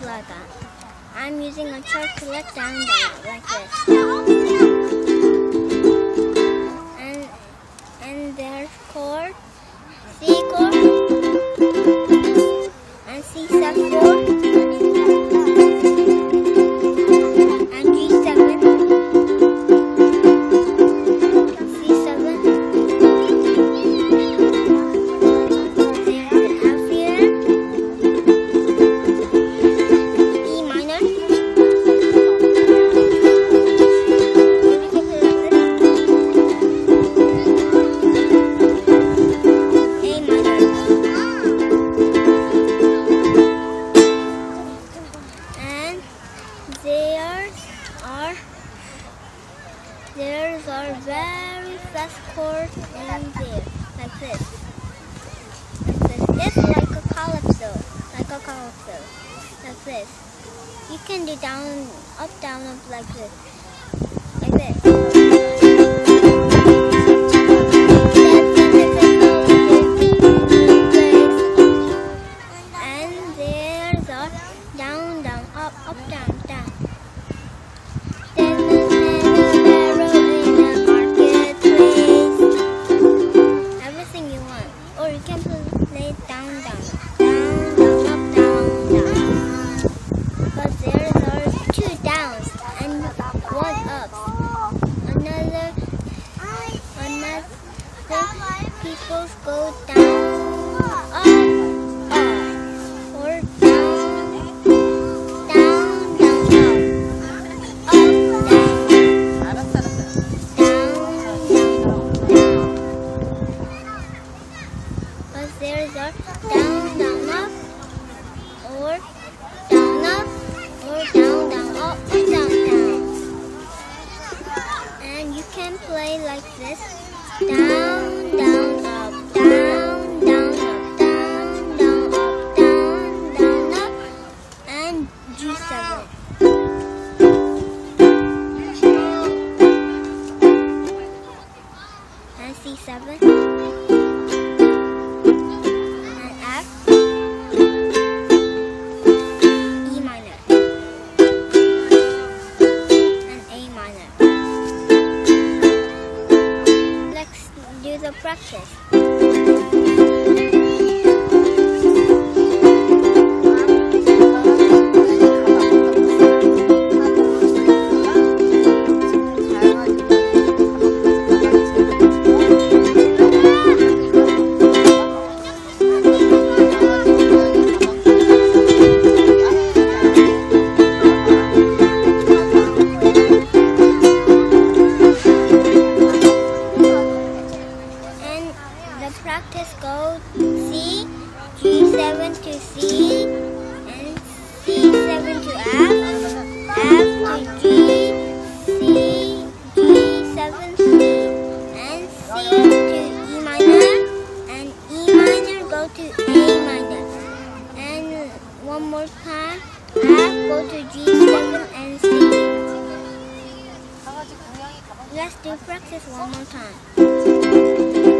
look like that. I'm using a chart to look down there, like this. And, and there's chord, C chord. Are there's are very fast chords in there, like this. Like this. It's like a calypso, like a calypso, like this. You can do down, up, down, up like this. Like this. apples go down, up, up, or down, down, down, down, up, down, down, down. But there's a down, down, up, or down, up, or down, down, up, down, down. And you can play like this, down. And C7. And F. E minor. And A minor. Let's do the practice. Practice goes C, G7 to C, and C7 to F, F to G, C, G7 C, and C to E minor, and E minor go to A minor. And one more time, F go to G7 and C. Let's do practice one more time.